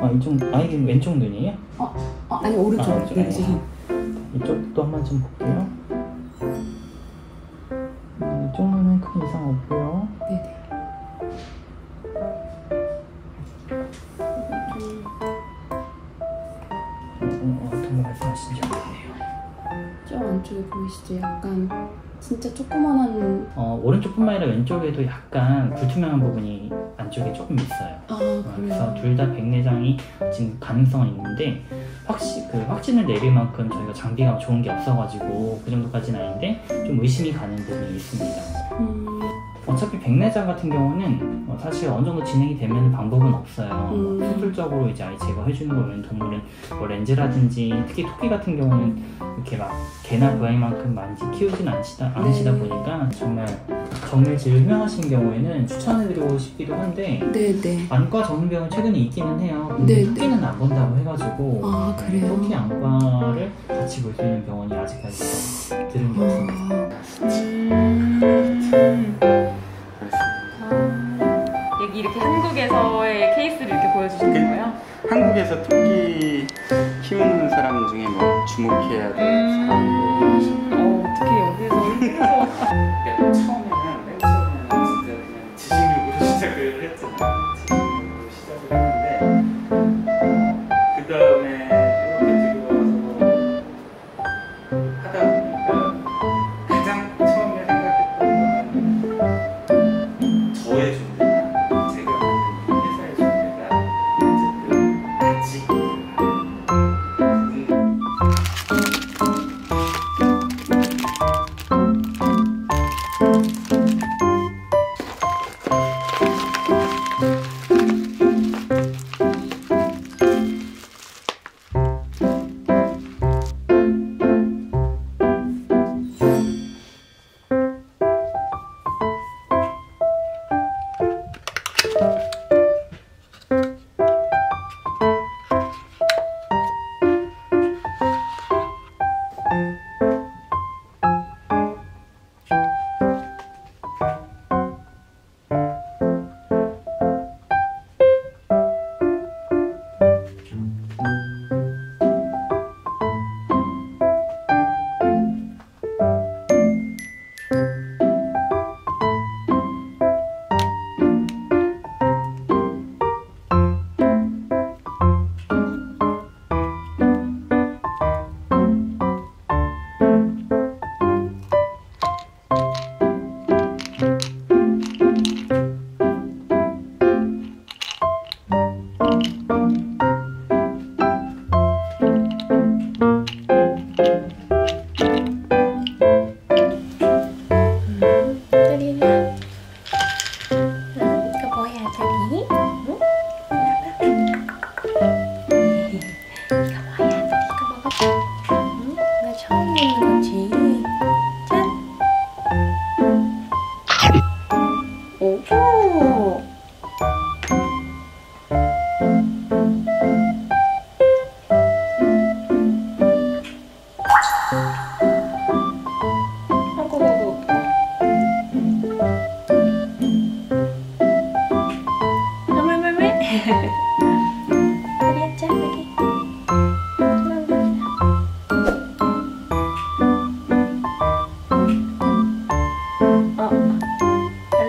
아 이쪽 아 이게 왼쪽 눈이에요? 어, 아니 오른쪽. 아. 네, 네. 네. 이쪽도 한번 좀 볼게요. 음, 이쪽 눈은 큰 이상 없고요. 진짜 조그만한 어, 오른쪽뿐만 아니라 왼쪽에도 약간 불투명한 부분이 안쪽에 조금 있어요. 아 어, 그래서. 둘 다 백내장이 지금 가능성은 있는데 확시 그 확진을 내릴 만큼 저희가 장비가 좋은 게 없어가지고 그 정도까지는 아닌데 좀 의심이 가는 부분이 있습니다. 음, 어차피 백내장 같은 경우는 어, 사실 어느 정도 진행이 되면 방법은 없어요. 음. 수술적으로 이제 아예 제거해주는 거면 동물은 뭐 렌즈라든지 특히 토끼 같은 경우는 이렇게 막 개나 고양이만큼 많이 키우진 않시다, 않으시다 네. 보니까 정말 정밀질 유명하신 경우에는 추천해드리고 싶기도 한데 네네. 안과 전문병은 최근에 있기는 해요. 근데 네, 토끼는 안 본다고 해가지고 아. 토끼 안과를 같이 볼 수 있는 병원이 아직까지 더 들은 게 없습니다. 음. 한국에서 토끼 키우는 사람 중에 뭐 주목해야 될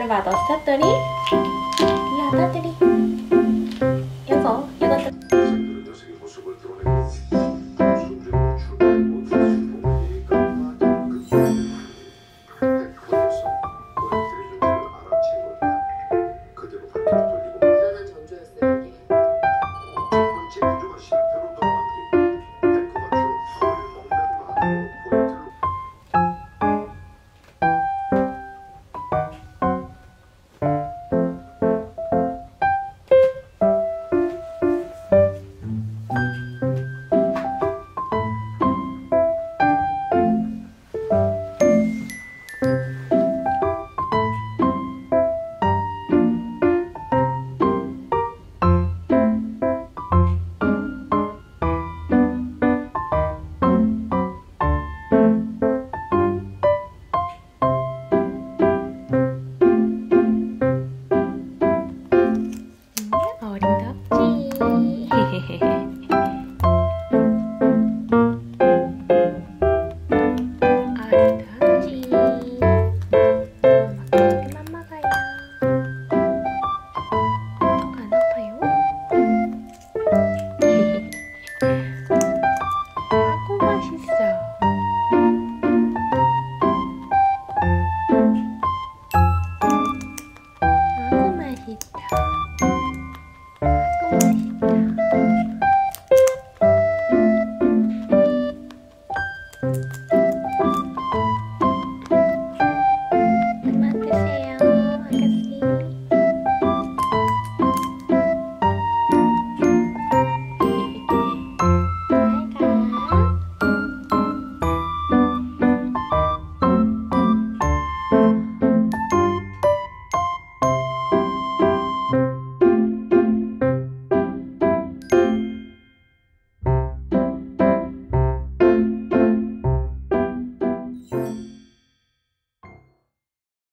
バーとスタッドリラタテリ